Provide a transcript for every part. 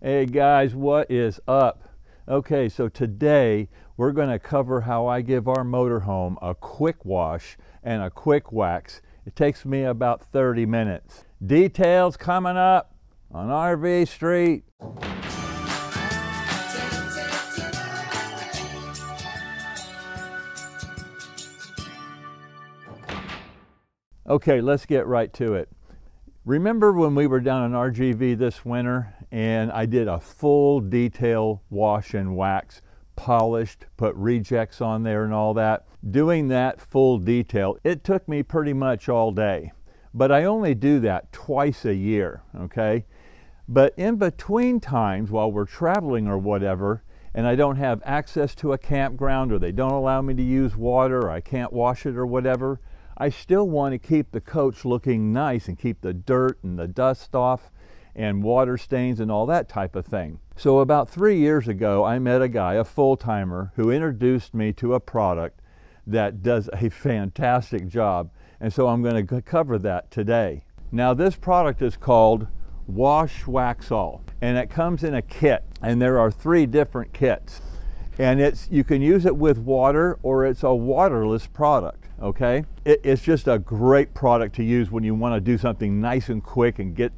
Hey guys, what is up? Okay, so today we're going to cover how I give our motorhome a quick wash and a quick wax. It takes me about 30 minutes. Details coming up on RV Street. Okay, let's get right to it. Remember when we were down in RGV this winter and I did a full detail wash and wax, polished, put Rejex on there and all that? Doing that full detail, it took me pretty much all day. But I only do that twice a year, okay? But in between times while we're traveling or whatever, and I don't have access to a campground or they don't allow me to use water or I can't wash it or whatever, I still want to keep the coach looking nice and keep the dirt and the dust off and water stains and all that type of thing. So about three years ago, I met a guy, a full-timer, who introduced me to a product that does a fantastic job. And so I'm going to cover that today. Now this product is called Wash Wax All, and it comes in a kit and there are three different kits and it's you can use it with water or it's a waterless product okay? It, it's just a great product to use when you want to do something nice and quick and get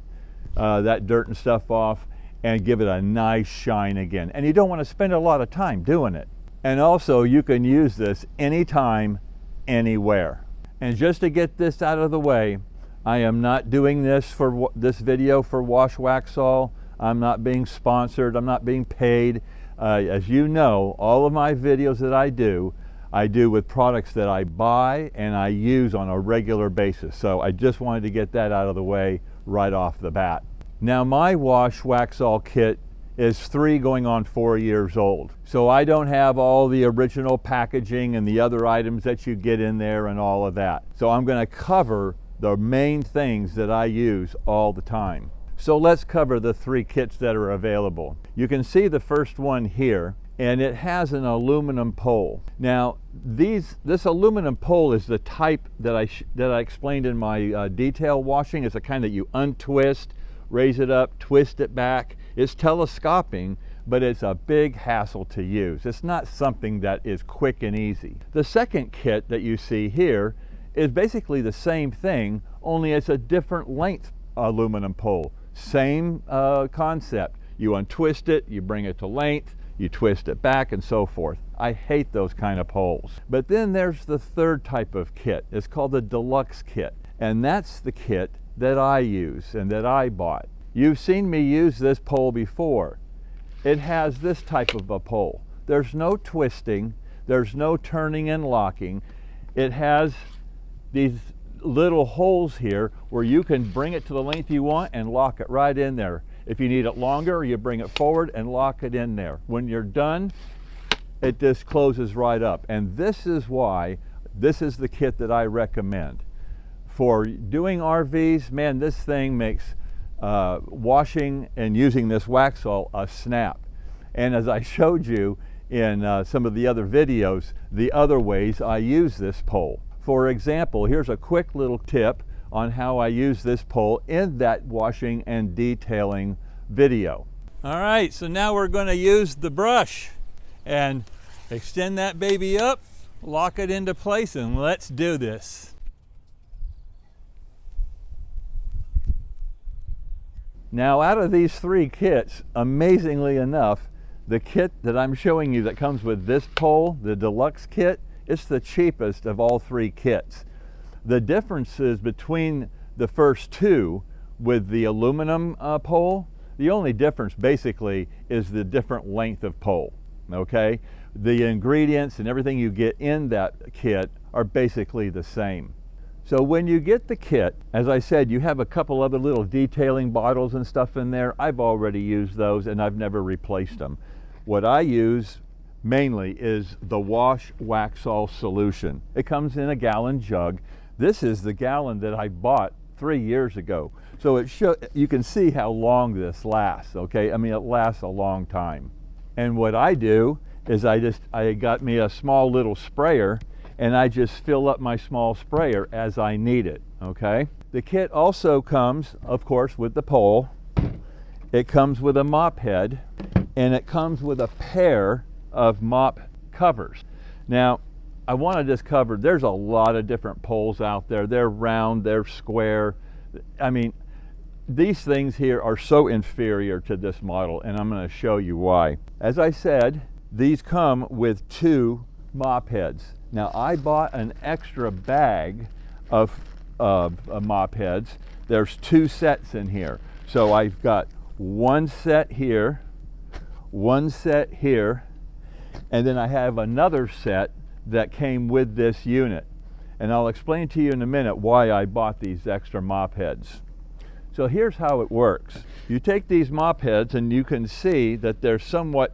uh, that dirt and stuff off and give it a nice shine again. And you don't want to spend a lot of time doing it. And also you can use this anytime anywhere. And just to get this out of the way I am not doing this for this video for Wash Wax All. I'm not being sponsored. I'm not being paid. Uh, as you know, all of my videos that I do, I do with products that I buy and I use on a regular basis. So I just wanted to get that out of the way right off the bat. Now my Wash wax all kit is three going on four years old. So I don't have all the original packaging and the other items that you get in there and all of that. So I'm gonna cover the main things that I use all the time. So let's cover the three kits that are available. You can see the first one here and it has an aluminum pole. Now, these this aluminum pole is the type that I that I explained in my uh, detail washing. It's a kind that you untwist, raise it up, twist it back. It's telescoping, but it's a big hassle to use. It's not something that is quick and easy. The second kit that you see here is basically the same thing, only it's a different length aluminum pole. Same uh, concept. You untwist it, you bring it to length, you twist it back and so forth. I hate those kind of poles. But then there's the third type of kit. It's called the deluxe kit. And that's the kit that I use and that I bought. You've seen me use this pole before. It has this type of a pole. There's no twisting, there's no turning and locking. It has these little holes here where you can bring it to the length you want and lock it right in there. If you need it longer, you bring it forward and lock it in there. When you're done, it just closes right up. And this is why this is the kit that I recommend. For doing RVs, man, this thing makes uh, washing and using this Wax All a snap. And as I showed you in uh, some of the other videos, the other ways I use this pole. For example, here's a quick little tip on how I use this pole in that washing and detailing video. All right, so now we're going to use the brush and extend that baby up, lock it into place, and let's do this. Now out of these three kits, amazingly enough, the kit that I'm showing you that comes with this pole, the deluxe kit, it's the cheapest of all three kits. The differences between the first two with the aluminum uh, pole, the only difference basically is the different length of pole, okay? The ingredients and everything you get in that kit are basically the same. So when you get the kit, as I said, you have a couple other little detailing bottles and stuff in there. I've already used those and I've never replaced them. What I use mainly is the wash Wax All solution. It comes in a gallon jug. This is the gallon that I bought three years ago. So it show, you can see how long this lasts, okay? I mean, it lasts a long time. And what I do is I just, I got me a small little sprayer and I just fill up my small sprayer as I need it, okay? The kit also comes, of course, with the pole it comes with a mop head and it comes with a pair of mop covers. Now, I want to just cover, there's a lot of different poles out there. They're round, they're square. I mean, these things here are so inferior to this model and I'm going to show you why. As I said, these come with two mop heads. Now I bought an extra bag of, of uh, mop heads. There's two sets in here. So I've got one set here, one set here, and then I have another set that came with this unit. And I'll explain to you in a minute why I bought these extra mop heads. So here's how it works. You take these mop heads and you can see that they're somewhat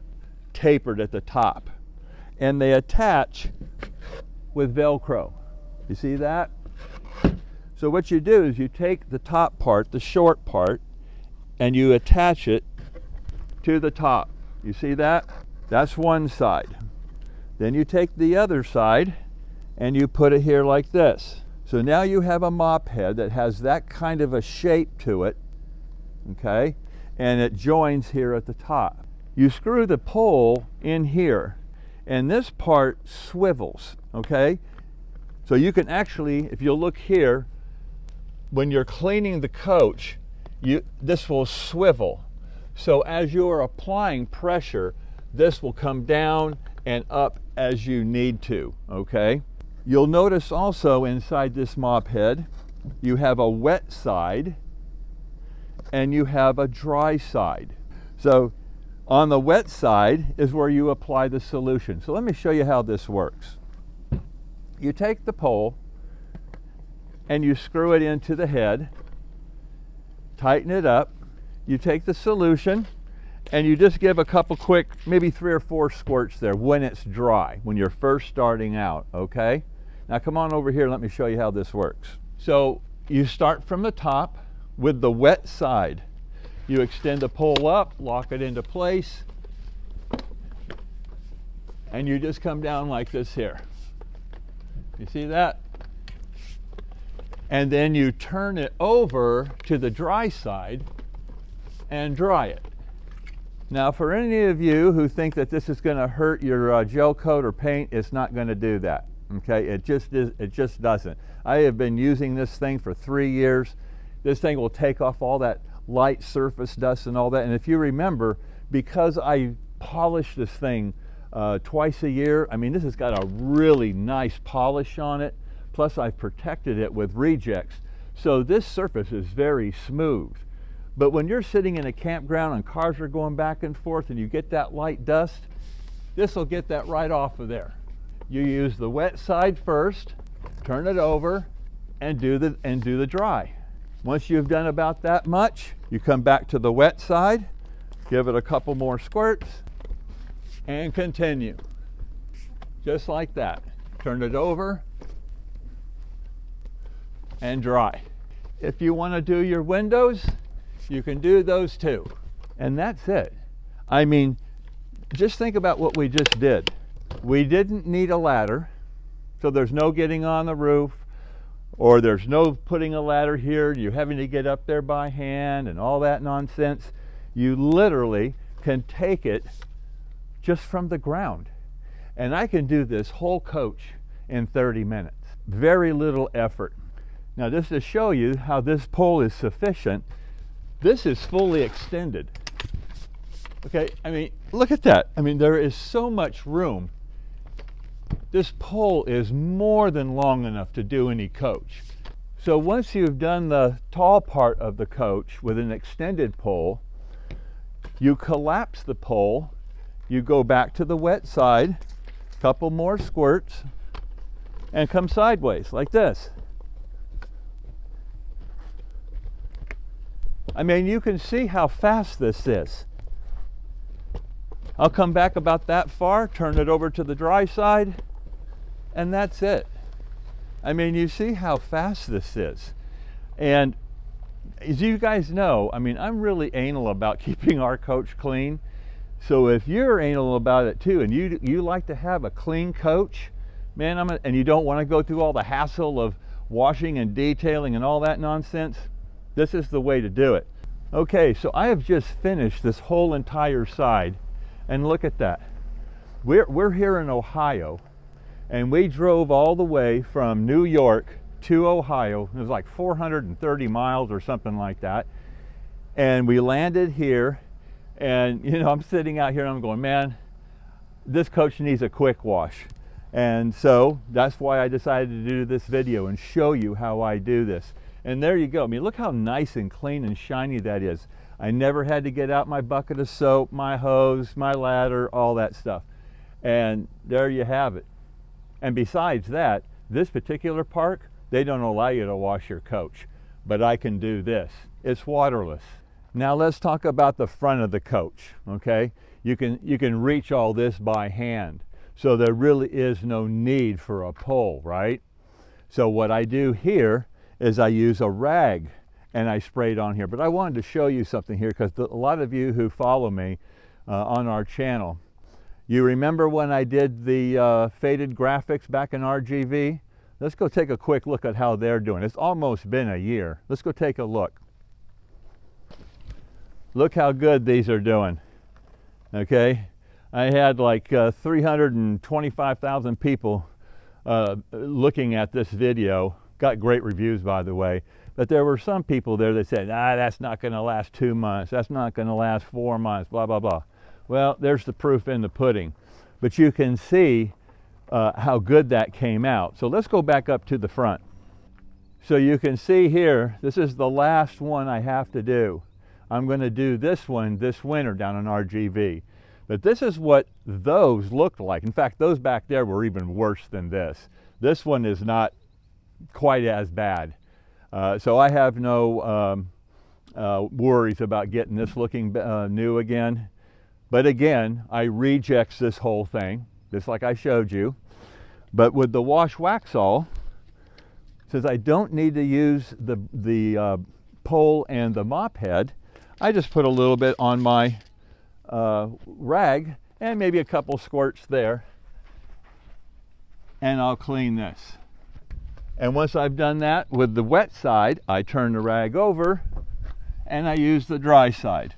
tapered at the top. And they attach with Velcro. You see that? So what you do is you take the top part, the short part, and you attach it to the top. You see that? That's one side. Then you take the other side and you put it here like this. So now you have a mop head that has that kind of a shape to it, okay? And it joins here at the top. You screw the pole in here and this part swivels, okay? So you can actually, if you look here, when you're cleaning the coach, you, this will swivel. So as you are applying pressure, this will come down and up as you need to, okay? You'll notice also inside this mop head, you have a wet side and you have a dry side. So on the wet side is where you apply the solution. So let me show you how this works. You take the pole and you screw it into the head, tighten it up, you take the solution and you just give a couple quick, maybe three or four squirts there when it's dry, when you're first starting out, okay? Now come on over here, let me show you how this works. So you start from the top with the wet side. You extend the pole up, lock it into place, and you just come down like this here. You see that? And then you turn it over to the dry side and dry it. Now, for any of you who think that this is going to hurt your uh, gel coat or paint, it's not going to do that. Okay, it just is, it just doesn't. I have been using this thing for three years. This thing will take off all that light surface dust and all that. And if you remember, because I polish this thing uh, twice a year, I mean, this has got a really nice polish on it. Plus, I've protected it with Rejex. So this surface is very smooth. But when you're sitting in a campground and cars are going back and forth and you get that light dust, this will get that right off of there. You use the wet side first, turn it over, and do the, and do the dry. Once you've done about that much, you come back to the wet side, give it a couple more squirts, and continue. Just like that. Turn it over and dry. If you want to do your windows, you can do those two. And that's it. I mean, just think about what we just did. We didn't need a ladder, so there's no getting on the roof, or there's no putting a ladder here, you're having to get up there by hand and all that nonsense. You literally can take it just from the ground. And I can do this whole coach in 30 minutes. Very little effort. Now just to show you how this pole is sufficient, this is fully extended. Okay, I mean, look at that. I mean, there is so much room this pole is more than long enough to do any coach. So once you've done the tall part of the coach with an extended pole, you collapse the pole, you go back to the wet side, couple more squirts, and come sideways like this. I mean, you can see how fast this is. I'll come back about that far, turn it over to the dry side, and that's it. I mean, you see how fast this is. And as you guys know, I mean, I'm really anal about keeping our coach clean. So if you're anal about it too, and you you like to have a clean coach, man, I'm a, and you don't want to go through all the hassle of washing and detailing and all that nonsense, this is the way to do it. Okay, so I have just finished this whole entire side and look at that. We're, we're here in Ohio and we drove all the way from New York to Ohio. It was like 430 miles or something like that. And we landed here and you know, I'm sitting out here and I'm going, man, this coach needs a quick wash. And so that's why I decided to do this video and show you how I do this. And there you go. I mean, look how nice and clean and shiny that is. I never had to get out my bucket of soap, my hose, my ladder, all that stuff. And there you have it. And besides that, this particular park, they don't allow you to wash your coach. But I can do this. It's waterless. Now let's talk about the front of the coach, okay? You can, you can reach all this by hand. So there really is no need for a pole, right? So what I do here is I use a rag and I spray it on here. But I wanted to show you something here because a lot of you who follow me uh, on our channel, you remember when I did the uh, faded graphics back in RGV? Let's go take a quick look at how they're doing. It's almost been a year. Let's go take a look. Look how good these are doing, okay? I had like uh, 325,000 people uh, looking at this video. Got great reviews, by the way. But there were some people there that said, ah, that's not going to last two months. That's not going to last four months, blah, blah, blah. Well, there's the proof in the pudding. But you can see uh, how good that came out. So let's go back up to the front. So you can see here, this is the last one I have to do. I'm going to do this one this winter down in RGV. But this is what those looked like. In fact, those back there were even worse than this. This one is not quite as bad. Uh, so I have no um, uh, worries about getting this looking uh, new again. But again, I Rejex this whole thing, just like I showed you. But with the wash wax all, since I don't need to use the, the uh, pole and the mop head, I just put a little bit on my uh, rag and maybe a couple squirts there and I'll clean this. And once I've done that with the wet side, I turn the rag over and I use the dry side.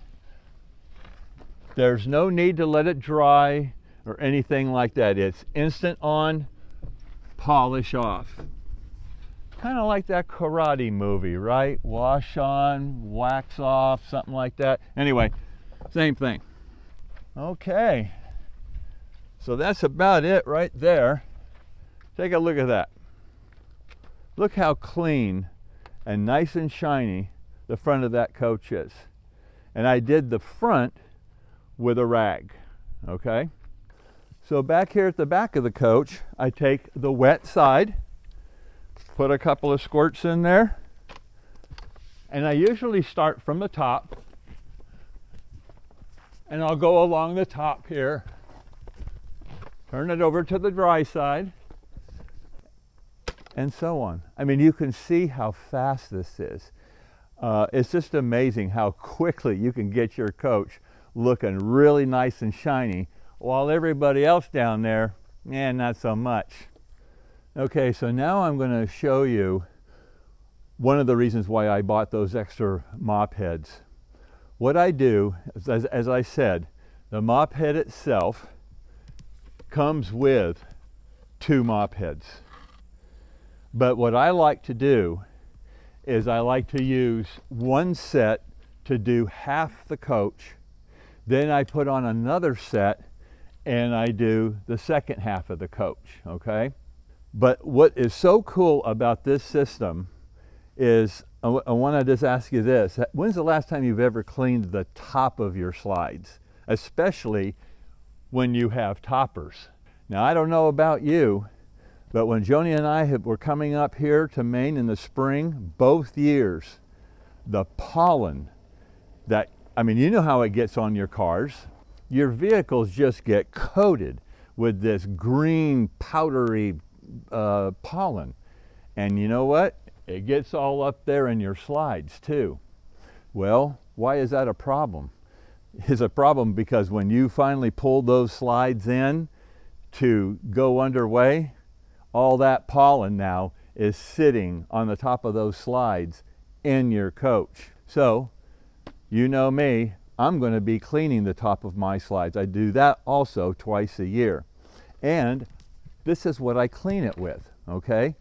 There's no need to let it dry or anything like that. It's instant on, polish off. Kind of like that karate movie, right? Wash on, wax off, something like that. Anyway, same thing. Okay, so that's about it right there. Take a look at that. Look how clean and nice and shiny the front of that coach is. And I did the front with a rag, okay? So back here at the back of the coach, I take the wet side, put a couple of squirts in there, and I usually start from the top and I'll go along the top here, turn it over to the dry side, and so on. I mean, you can see how fast this is. Uh, it's just amazing how quickly you can get your coach looking really nice and shiny while everybody else down there, man, not so much. Okay, so now I'm going to show you one of the reasons why I bought those extra mop heads. What I do, as, as I said, the mop head itself comes with two mop heads. But what I like to do is I like to use one set to do half the coach. Then I put on another set and I do the second half of the coach, okay? But what is so cool about this system is I, to just ask you this. When's the last time you've ever cleaned the top of your slides, especially when you have toppers? Now, I don't know about you, but when Joni and I were coming up here to Maine in the spring, both years, the pollen that, I mean, you know how it gets on your cars. Your vehicles just get coated with this green, powdery uh, pollen. And you know what? It gets all up there in your slides too. Well, why is that a problem? It's a problem because when you finally pull those slides in to go underway, all that pollen now is sitting on the top of those slides in your coach. So you know me, I'm going to be cleaning the top of my slides. I do that also twice a year. And this is what I clean it with, okay?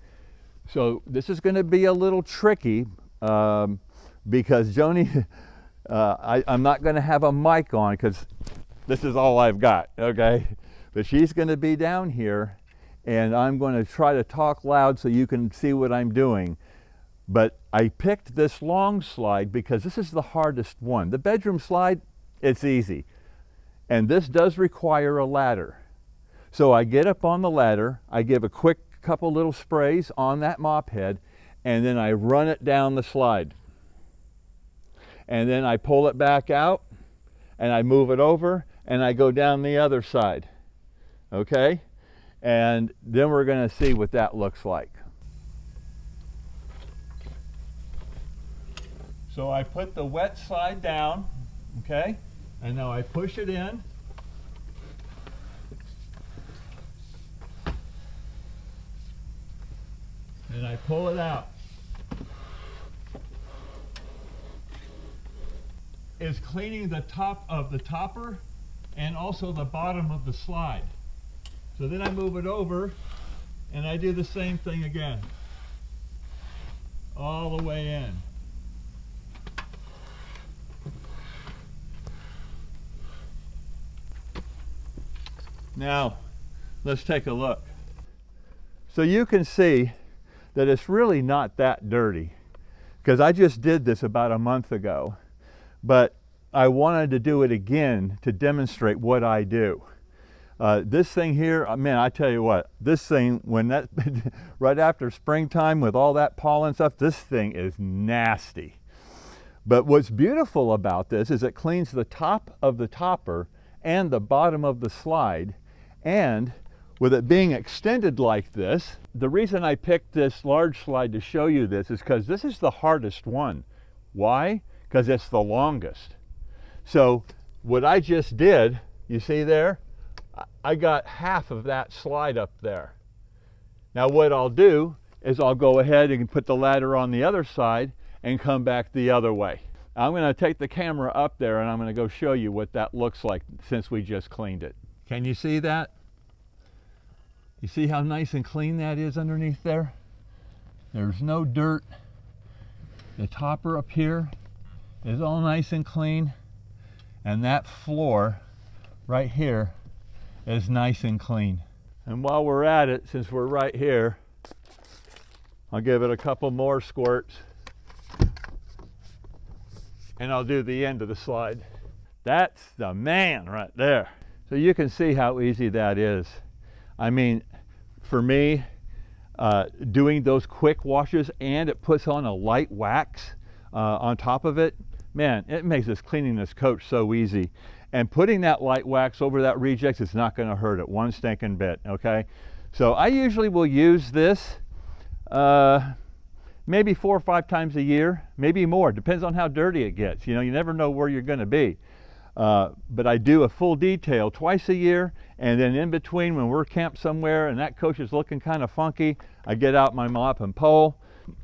So this is going to be a little tricky um, because Joni, uh, I, I'm not going to have a mic on because this is all I've got, okay? But she's going to be down here and I'm going to try to talk loud so you can see what I'm doing. But I picked this long slide because this is the hardest one. The bedroom slide, it's easy. And this does require a ladder. So I get up on the ladder, I give a quick couple little sprays on that mop head, and then I run it down the slide. And then I pull it back out, and I move it over, and I go down the other side. Okay? And then we're going to see what that looks like. So I put the wet side down, okay? And now I push it in. And I pull it out. Is cleaning the top of the topper and also the bottom of the slide. So then I move it over and I do the same thing again. All the way in. Now, let's take a look. So you can see that it's really not that dirty because I just did this about a month ago, but I wanted to do it again to demonstrate what I do. Uh, this thing here, uh, man, I tell you what, this thing, when that, right after springtime with all that pollen stuff, this thing is nasty. But what's beautiful about this is it cleans the top of the topper and the bottom of the slide and with it being extended like this, the reason I picked this large slide to show you this is because this is the hardest one. Why? Because it's the longest. So what I just did, you see there, I got half of that slide up there. Now what I'll do is I'll go ahead and put the ladder on the other side and come back the other way. I'm going to take the camera up there and I'm going to go show you what that looks like since we just cleaned it. Can you see that? You see how nice and clean that is underneath there? There's no dirt. The topper up here is all nice and clean. And that floor right here is nice and clean. And while we're at it, since we're right here, I'll give it a couple more squirts and I'll do the end of the slide. That's the man right there. So you can see how easy that is. I mean, for me, uh, doing those quick washes and it puts on a light wax uh, on top of it, man, it makes this cleaning this coach so easy. And putting that light wax over that reject is not going to hurt it one stinking bit, okay? So I usually will use this uh, maybe four or five times a year, maybe more. Depends on how dirty it gets. You know, you never know where you're going to be. Uh, but I do a full detail twice a year, and then in between when we're camped somewhere and that coach is looking kind of funky, I get out my mop and pole,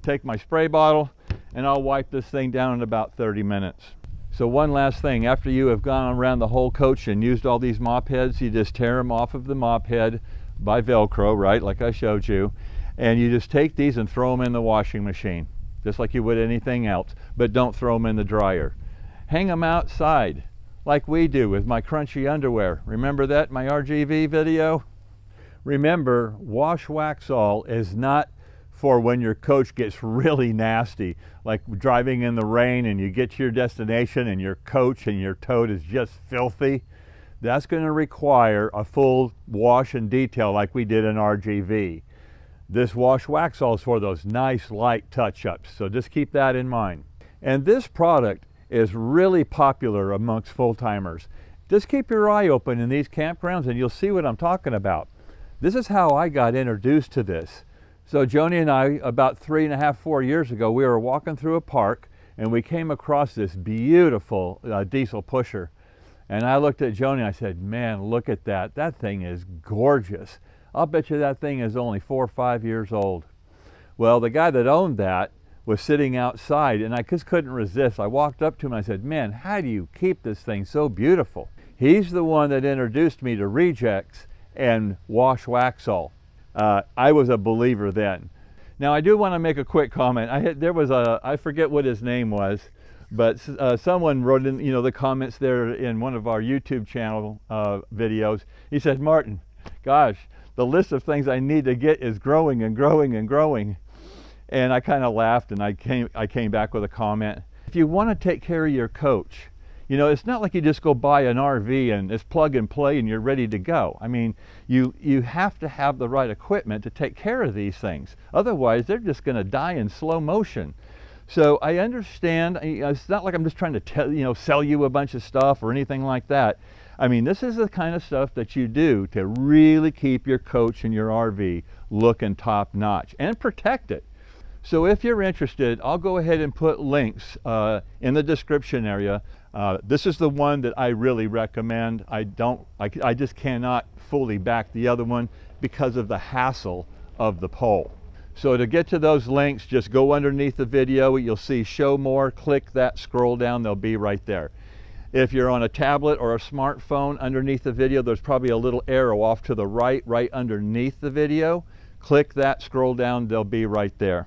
take my spray bottle, and I'll wipe this thing down in about 30 minutes. So one last thing, after you have gone around the whole coach and used all these mop heads, you just tear them off of the mop head by Velcro, right, like I showed you, and you just take these and throw them in the washing machine, just like you would anything else, but don't throw them in the dryer. Hang them outside like we do with my crunchy underwear. Remember that, my RGV video? Remember, wash wax all is not for when your coach gets really nasty, like driving in the rain and you get to your destination and your coach and your tote is just filthy. That's going to require a full wash and detail like we did in RGV. This wash wax all is for those nice light touch-ups, so just keep that in mind. And this product is really popular amongst full-timers. Just keep your eye open in these campgrounds and you'll see what I'm talking about. This is how I got introduced to this. So Joni and I, about three and a half, four years ago, we were walking through a park and we came across this beautiful uh, diesel pusher. And I looked at Joni and I said, man, look at that. That thing is gorgeous. I'll bet you that thing is only four or five years old. Well, the guy that owned that was sitting outside and I just couldn't resist. I walked up to him and I said, man, how do you keep this thing so beautiful? He's the one that introduced me to Rejex and wash Wax All. Uh, I was a believer then. Now I do want to make a quick comment. I had, there was a, I forget what his name was, but uh, someone wrote in, you know, the comments there in one of our YouTube channel uh, videos. He said, Martin, gosh, the list of things I need to get is growing and growing and growing. And I kind of laughed and I came, I came back with a comment. If you want to take care of your coach, you know, it's not like you just go buy an RV and it's plug and play and you're ready to go. I mean, you, you have to have the right equipment to take care of these things. Otherwise, they're just going to die in slow motion. So I understand, uh, it's not like I'm just trying to tell, you know, sell you a bunch of stuff or anything like that. I mean, this is the kind of stuff that you do to really keep your coach and your RV looking top notch and protect it. So if you're interested, I'll go ahead and put links uh, in the description area. Uh, this is the one that I really recommend. I don't, I, I just cannot fully back the other one because of the hassle of the pole. So to get to those links, just go underneath the video. You'll see show more, click that, scroll down, they'll be right there. If you're on a tablet or a smartphone, underneath the video, there's probably a little arrow off to the right, right underneath the video. Click that, scroll down, they'll be right there.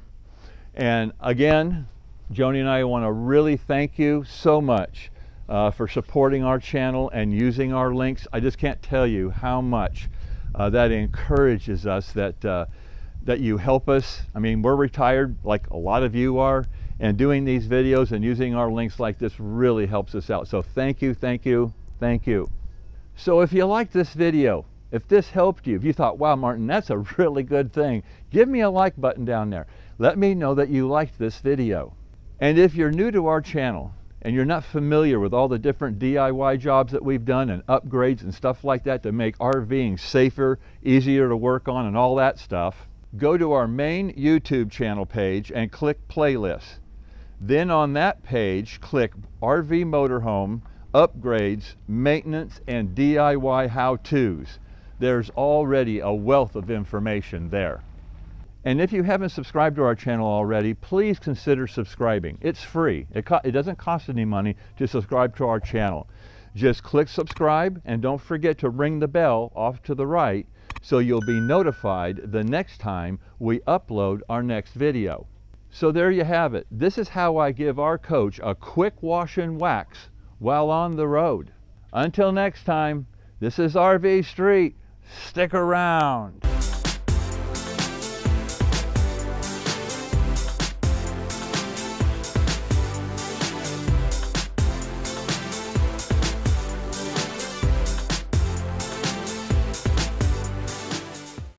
And again, Joni and I want to really thank you so much uh, for supporting our channel and using our links. I just can't tell you how much uh, that encourages us that uh, that you help us. I mean, we're retired like a lot of you are, and doing these videos and using our links like this really helps us out. So thank you, thank you, thank you. So if you liked this video, if this helped you, if you thought, wow, Martin, that's a really good thing, give me a like button down there. Let me know that you liked this video. And if you're new to our channel and you're not familiar with all the different DIY jobs that we've done and upgrades and stuff like that to make RVing safer, easier to work on and all that stuff, go to our main YouTube channel page and click playlists. Then on that page, click RV Motorhome, upgrades, maintenance, and DIY how-tos. There's already a wealth of information there. And if you haven't subscribed to our channel already, please consider subscribing. It's free. It, it, doesn't cost any money to subscribe to our channel. Just click subscribe and don't forget to ring the bell off to the right so you'll be notified the next time we upload our next video. So there you have it. This is how I give our coach a quick wash and wax while on the road. Until next time, this is RV Street. Stick around.